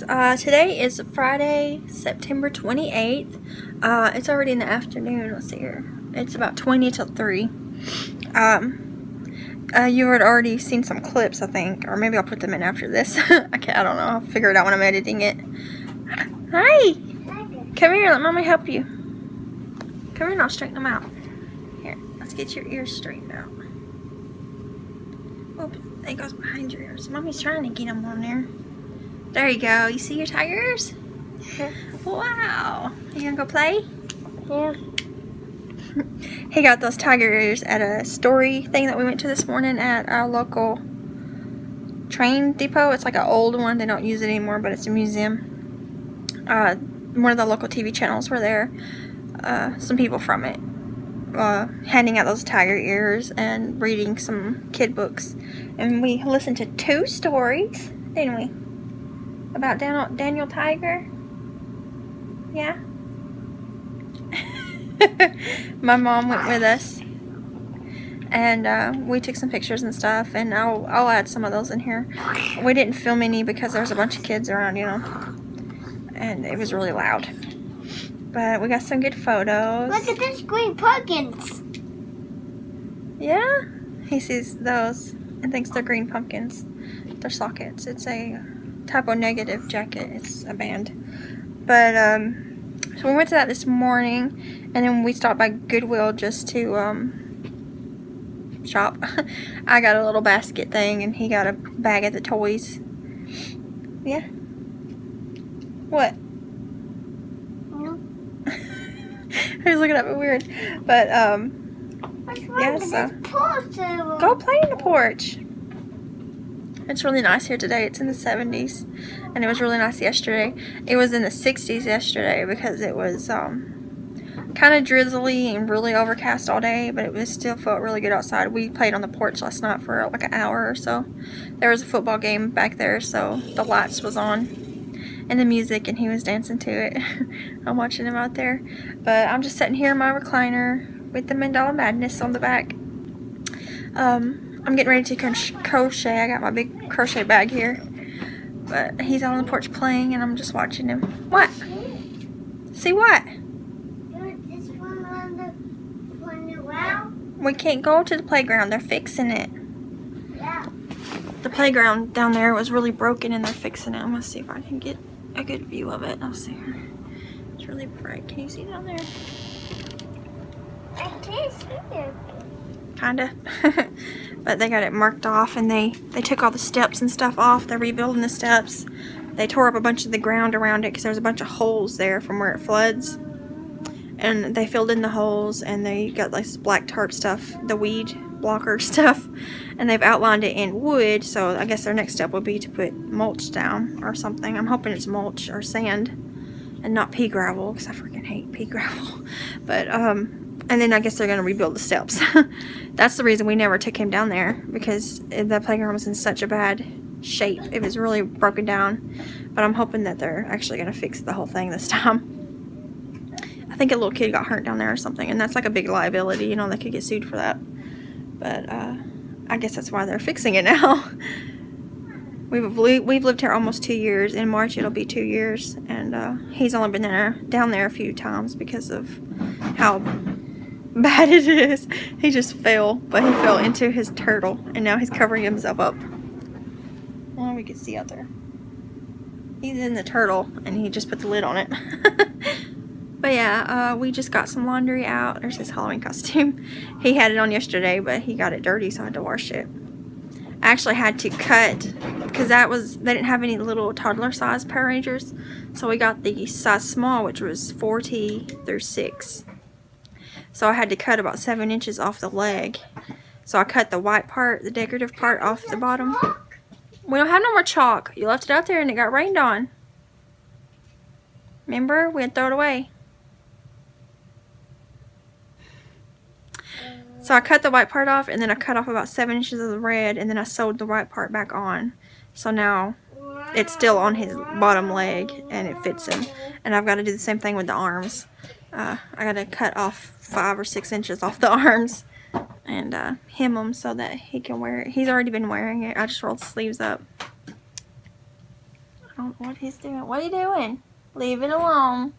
guys, uh, today is Friday, September 28th. Uh, it's already in the afternoon. Let's see here. It's about 20 till 3. Um, uh, you had already seen some clips, I think. Or maybe I'll put them in after this. I, can't, I don't know. I'll figure it out when I'm editing it. Hi! Come here, let mommy help you. Come here and I'll straighten them out. Here, let's get your ears straightened out. Oh, it goes behind your ears. Mommy's trying to get them on there. There you go. You see your tigers? wow. You gonna go play? Yeah. he got those tiger ears at a story thing that we went to this morning at our local train depot. It's like an old one. They don't use it anymore, but it's a museum. Uh, one of the local TV channels were there. Uh, some people from it. Uh, handing out those tiger ears and reading some kid books. And we listened to two stories, didn't we? About Daniel, Daniel Tiger? Yeah? My mom went with us. And uh, we took some pictures and stuff. And I'll, I'll add some of those in here. We didn't film any because there was a bunch of kids around, you know. And it was really loud. But we got some good photos. Look at this green pumpkins. Yeah? He sees those and thinks they're green pumpkins. They're sockets. It's a Type O Negative jacket. It's a band. But, um, so we went to that this morning, and then we stopped by Goodwill just to, um, shop. I got a little basket thing, and he got a bag of the toys. Yeah. What? He was looking at me weird. But, um, Yeah, so- Go play in the porch. It's really nice here today. It's in the 70s. And it was really nice yesterday. It was in the 60s yesterday because it was um, kind of drizzly and really overcast all day. But it was still felt really good outside. We played on the porch last night for like an hour or so. There was a football game back there. So the lights was on. And the music. And he was dancing to it. I'm watching him out there. But I'm just sitting here in my recliner with the Mandala Madness on the back. Um, I'm getting ready to crochet. I got my big crochet bag here. But he's on the porch playing and I'm just watching him. What? See what? This one on the on the wow? We can't go to the playground. They're fixing it. Yeah. The playground down there was really broken and they're fixing it. I'm going to see if I can get a good view of it. I'll see. It's really bright. Can you see down there? I can't see it. Kinda. but they got it marked off and they, they took all the steps and stuff off. They're rebuilding the steps. They tore up a bunch of the ground around it because there's a bunch of holes there from where it floods. And they filled in the holes and they got like this black tarp stuff, the weed blocker stuff. And they've outlined it in wood. So I guess their next step would be to put mulch down or something. I'm hoping it's mulch or sand and not pea gravel because I freaking hate pea gravel. But, um, and then I guess they're going to rebuild the steps. That's the reason we never took him down there because the playground was in such a bad shape. It was really broken down. But I'm hoping that they're actually going to fix the whole thing this time. I think a little kid got hurt down there or something, and that's like a big liability. You know, they could get sued for that. But uh, I guess that's why they're fixing it now. We've we've lived here almost two years. In March, it'll be two years, and uh, he's only been there down there a few times because of how bad it is. He just fell, but he fell into his turtle, and now he's covering himself up. Well, we can see out there. He's in the turtle, and he just put the lid on it. but yeah, uh, we just got some laundry out. There's his Halloween costume. He had it on yesterday, but he got it dirty, so I had to wash it. I actually had to cut because that was they didn't have any little toddler size Power Rangers, so we got the size small, which was 40 through 6. So I had to cut about 7 inches off the leg. So I cut the white part, the decorative part off the bottom. We don't have no more chalk. You left it out there and it got rained on. Remember? We had to throw it away. So I cut the white part off and then I cut off about 7 inches of the red and then I sewed the white part back on. So now it's still on his bottom leg and it fits him. And I've got to do the same thing with the arms. Uh, I got to cut off 5 or 6 inches off the arms and uh, hem them so that he can wear it. He's already been wearing it. I just rolled the sleeves up. I don't know what he's doing. What are you doing? Leave it alone.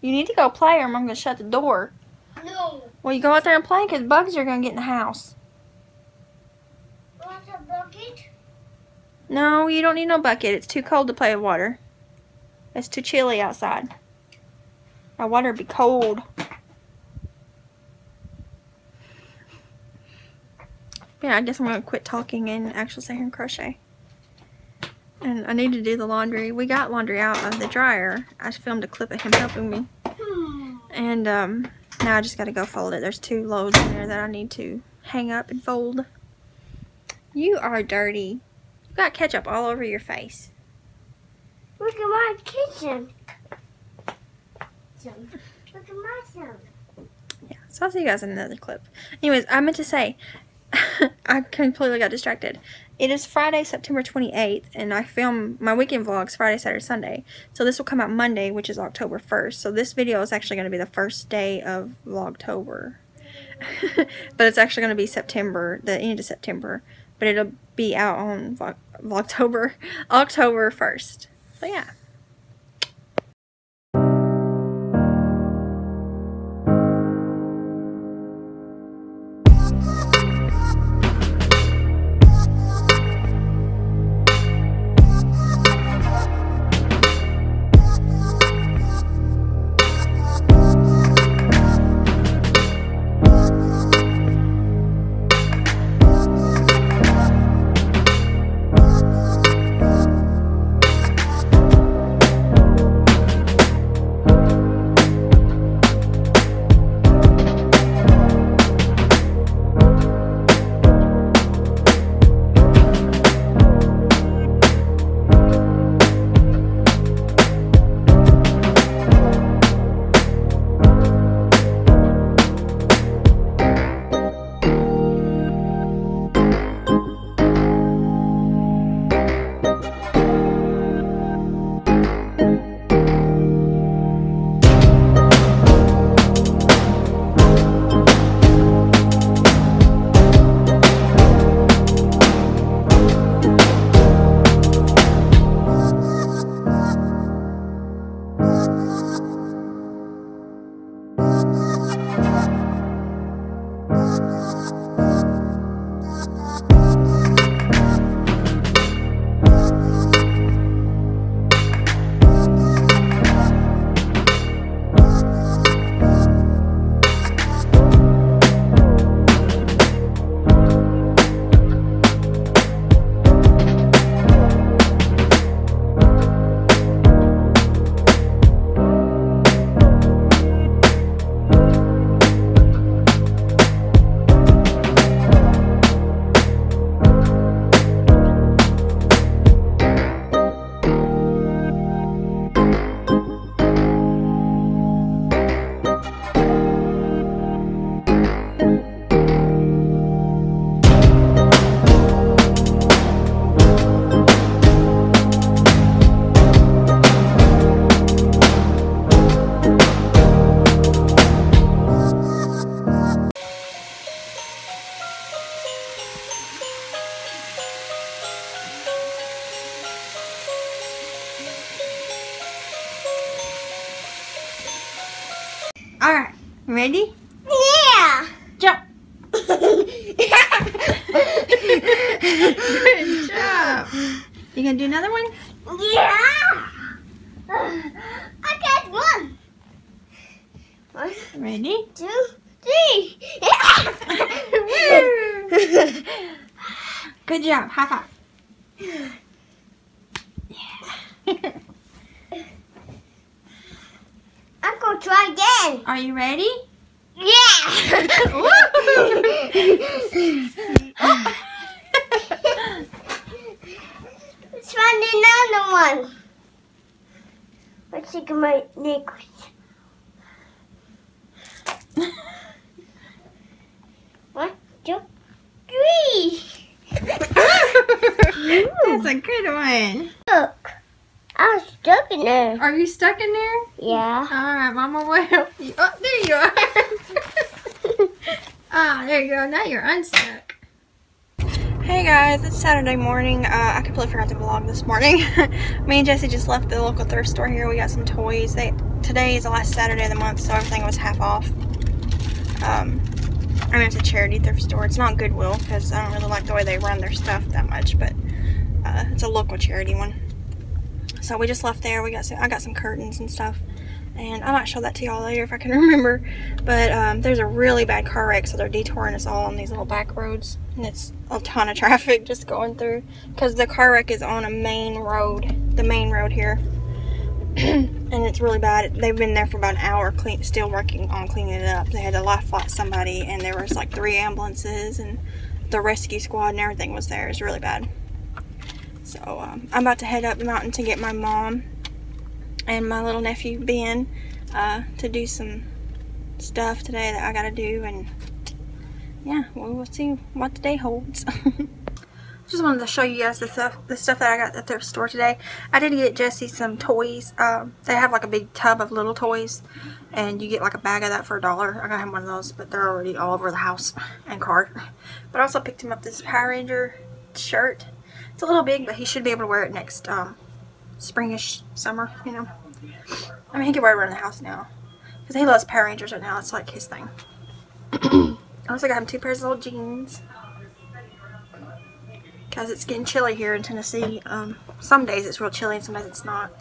You need to go play or I'm going to shut the door. No. Well, you go out there and play because bugs are going to get in the house. Want a bucket? No, you don't need no bucket. It's too cold to play with water. It's too chilly outside. Our water be cold. Yeah, I guess I'm going to quit talking and actually sit here and crochet. And I need to do the laundry. We got laundry out of the dryer. I filmed a clip of him helping me. And um, now I just got to go fold it. There's two loads in there that I need to hang up and fold. You are dirty. You got ketchup all over your face. Look at my kitchen. Some. Look at my. Yeah, so I'll see you guys in another clip. Anyways, I meant to say, I completely got distracted. It is Friday, September 28th, and I film my weekend vlogs Friday, Saturday, Sunday. So this will come out Monday, which is October 1st. So this video is actually going to be the first day of Vlogtober. but it's actually going to be September, the end of September. But it'll be out on Vlog Vlogtober, October 1st. So yeah. Ready? Yeah. Jump! Good job! You gonna do another one? Yeah. I got one. One, Ready? two, three. Good job. High five. I'm gonna try again. Are you ready? Yeah. Let's find another one. Let's take my necklace. One, two, three. That's a good one. Look, I was stuck in there. Are you stuck in there? Yeah. Alright, Mama will help you. Oh, there you are. ah, there you go. Now you're unstuck. Hey guys, it's Saturday morning. Uh, I completely forgot to vlog this morning. Me and Jesse just left the local thrift store here. We got some toys. They, today is the last Saturday of the month, so everything was half off. Um, I mean, it's a charity thrift store. It's not Goodwill because I don't really like the way they run their stuff that much, but uh, it's a local charity one. So we just left there. We got some, I got some curtains and stuff. And I might show that to y'all later if I can remember. But um, there's a really bad car wreck, so they're detouring us all on these little back roads. And it's a ton of traffic just going through. Because the car wreck is on a main road. The main road here. and it's really bad. They've been there for about an hour clean, still working on cleaning it up. They had to life flight somebody and there was like three ambulances and the rescue squad and everything was there. It was really bad. So um, I'm about to head up the mountain to get my mom and my little nephew Ben uh, to do some stuff today that I gotta do and yeah, well, see what the day holds. Just wanted to show you guys the stuff, the stuff that I got at the thrift store today. I did get Jesse some toys. Um, they have like a big tub of little toys and you get like a bag of that for a dollar. I got him one of those, but they're already all over the house and car. But I also picked him up this Power Ranger shirt. It's a little big, but he should be able to wear it next um, springish summer, you know. I mean, he can wear it around the house now. Because he loves Power Rangers right now. It's like his thing. I also got him two pairs of little jeans. Because it's getting chilly here in Tennessee. Um, some days it's real chilly and some days it's not.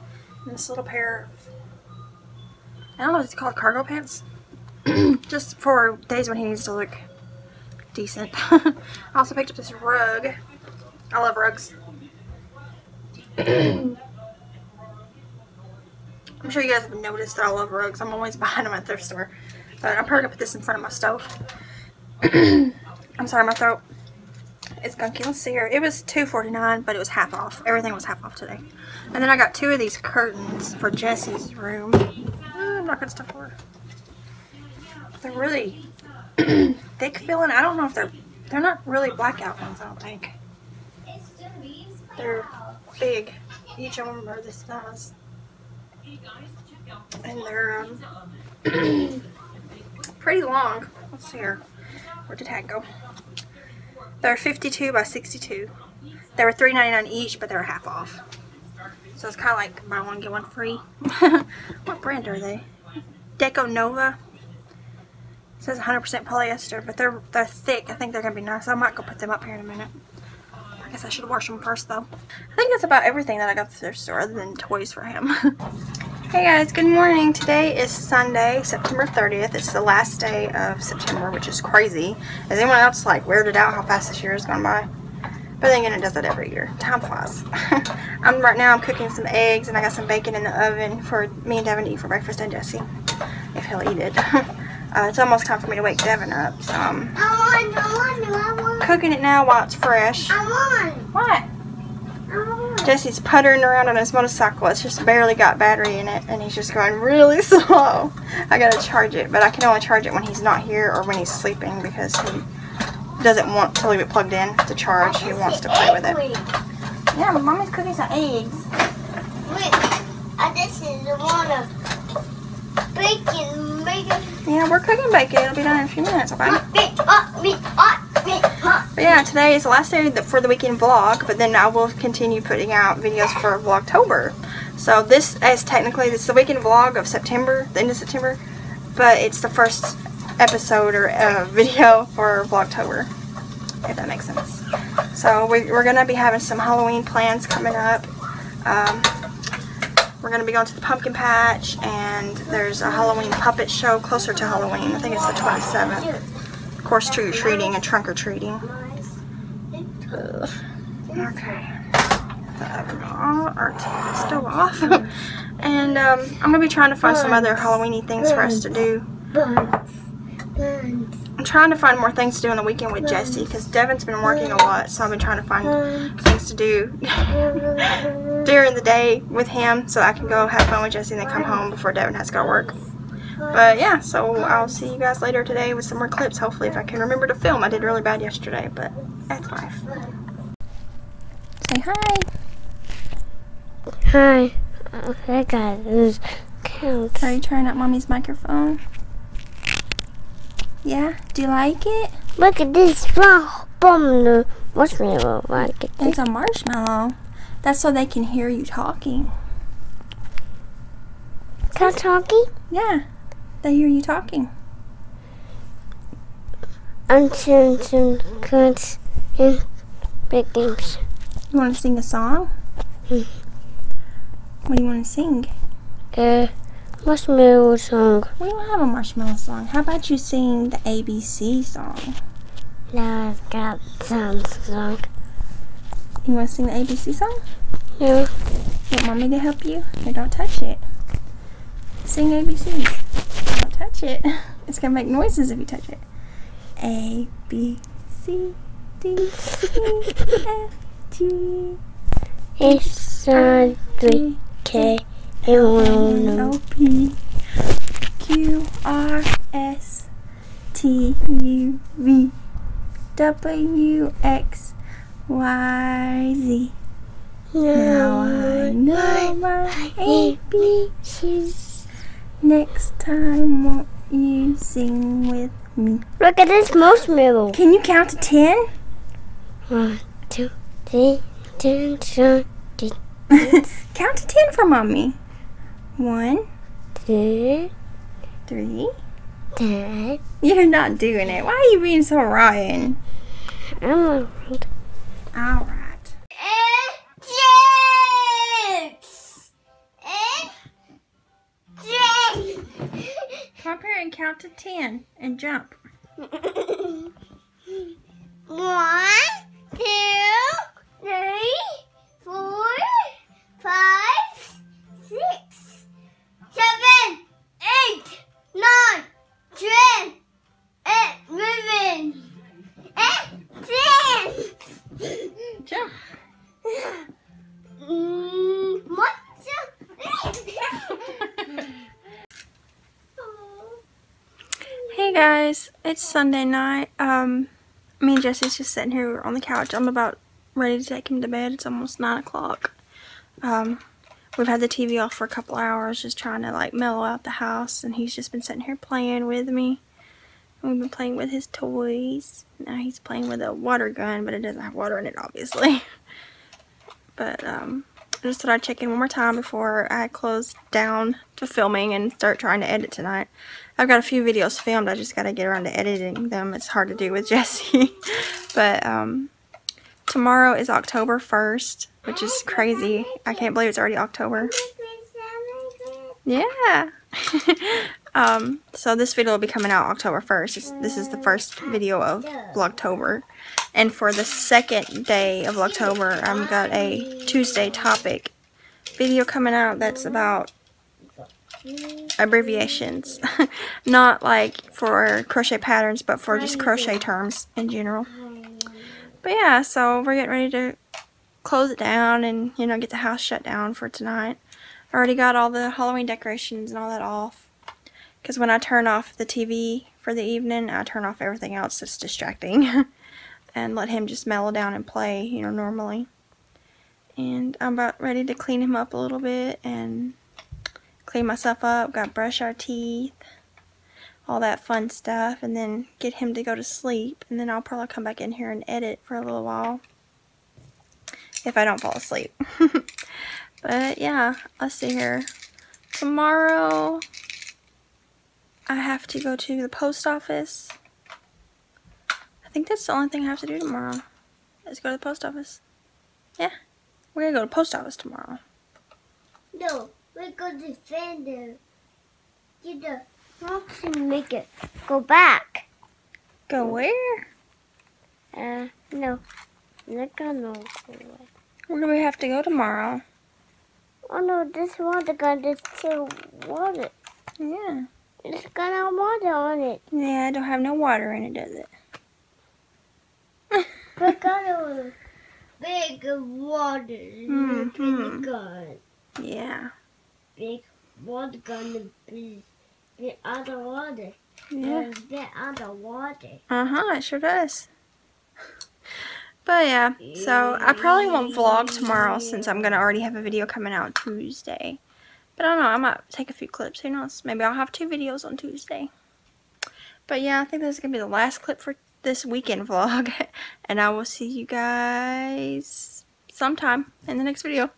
And this little pair of, I don't know what it's called, cargo pants. Just for days when he needs to look decent. I also picked up this rug. I love rugs. I'm sure you guys have noticed that I love rugs. I'm always buying them at thrift store. But I'm probably going to put this in front of my stove. I'm sorry, my throat is gunky. Let's see here. It was $2.49, but it was half off. Everything was half off today. And then I got two of these curtains for Jesse's room. Oh, I'm not going to stuff for her. They're really thick feeling. I don't know if they're... They're not really blackout ones, I don't think. They're big. Each of them are this size. And they're um, pretty long. Let's see here. Where did that go? They're 52 by 62. They were $3.99 each, but they were half off. So it's kind of like buy one, get one free. what brand are they? Deconovo. It says 100% polyester, but they're they're thick. I think they're going to be nice. I might go put them up here in a minute. I guess I should wash them first, though. I think that's about everything that I got at the store, other than toys for him. hey guys, good morning. Today is Sunday, September 30th. It's the last day of September, which is crazy. Is anyone else like weirded out how fast this year has gone by? But then again, it does that every year. Time flies. I'm right now. I'm cooking some eggs, and I got some bacon in the oven for me and Devin to eat for breakfast, and Jesse, if he'll eat it. uh, it's almost time for me to wake Devin up, so I'm cooking it now while it's fresh. What? Jesse's puttering around on his motorcycle. It's just barely got battery in it, and he's just going really slow. I gotta charge it, but I can only charge it when he's not here or when he's sleeping because he doesn't want to leave it plugged in to charge. He wants to play with it. Yeah, but mommy's cooking some eggs. wait. This is the one of. Yeah, we're cooking bacon. It'll be done in a few minutes, okay? Hot meat, hot meat, hot meat, hot. But yeah, today is the last day for the weekend vlog, but then I will continue putting out videos for Vlogtober. So this is technically, this is the weekend vlog of September, the end of September, but it's the first episode or uh, video for Vlogtober, if that makes sense. So we, we're going to be having some Halloween plans coming up. Um, we're going to be going to the pumpkin patch, and there's a Halloween puppet show closer to Halloween. I think it's the 27th. Of course, trick-or-treating and trunk-or-treating. Okay. The oven on, or t- off. and um, I'm gonna be trying to find some other Halloweeny things for us to do. I'm trying to find more things to do on the weekend with Jesse because Devin's been working a lot, so I've been trying to find things to do during the day with him so I can go have fun with Jesse and then come home before Devin has to go to work. But yeah, so I'll see you guys later today with some more clips. Hopefully, if I can remember to film. I did really bad yesterday, but that's life. Say hi. Hi. Oh, okay, guys. This counts. Are you trying out mommy's microphone? Yeah? Do you like it? Look at this small bomb. marshmallow like it. It's a marshmallow. That's so they can hear you talking. Can talking? Yeah, they hear you talking. Some some cards and big games. You want to sing a song? Hmm. What do you want to sing? Uh, marshmallow song. We don't have a marshmallow song. How about you sing the ABC song? Now I've got some song. You want to sing the ABC song? Yeah. You want mommy to help you? Here, don't touch it. Sing ABC. Don't touch it. It's gonna make noises if you touch it. A B C D E F G It's on three K and one O P Q R S T U V W X Y Z. Now I know my ABCs. Next time, won't you sing with me? Look at this marshmallow. Can you count to ten? One, two, three, two, two, count to ten for mommy. One, two, three. ten. You're not doing it. Why are you being so rotten? I'm around. All right. Come up here and count to ten and jump. One, two, three, four, five, six, seven, eight, nine, ten, eleven, it's Sunday night. Um, me and Jesse's just sitting here on the couch. I'm about ready to take him to bed. It's almost nine o'clock. Um, we've had the TV off for a couple hours, just trying to like mellow out the house, and he's just been sitting here playing with me. We've been playing with his toys. Now he's playing with a water gun, but it doesn't have water in it, obviously. but um, I just thought I'd check in one more time before I close down to filming and start trying to edit tonight. I've got a few videos filmed. I just got to get around to editing them. It's hard to do with Jesse. but um, tomorrow is October 1st, which is crazy. I can't believe it's already October. Yeah. um, so this video will be coming out October 1st. This, this is the first video of Vlogtober. And for the second day of October, I've got a Tuesday topic video coming out that's about abbreviations. Not like for crochet patterns, but for just crochet terms in general. But yeah, so we're getting ready to close it down and, you know, get the house shut down for tonight. I already got all the Halloween decorations and all that off. Because when I turn off the TV for the evening, I turn off everything else that's distracting. and let him just mellow down and play, you know, normally. And I'm about ready to clean him up a little bit and clean myself up, got brush our teeth, all that fun stuff, and then get him to go to sleep. And then I'll probably come back in here and edit for a little while. If I don't fall asleep. but yeah, let's see here. Tomorrow, I have to go to the post office. I think that's the only thing I have to do tomorrow. Is go to the post office. Yeah. We're gonna go to the post office tomorrow. No, we're go to Fender. Get the box and make it go back. Go where? Uh, no. Not gonna go away. Where do we have to go tomorrow? Oh no, this water gun is still water. Yeah. It's got no water on it. Yeah, I don't have no water in it, does it? A big water. Big gun. Yeah. Big water gun. Big, big other water. Yeah. Other water. Uh-huh, it sure does. But yeah, so I probably won't vlog tomorrow since I'm going to already have a video coming out Tuesday. But I don't know, I might take a few clips, who knows. Maybe I'll have two videos on Tuesday. But yeah, I think this is going to be the last clip for this weekend vlog. And I will see you guys sometime in the next video.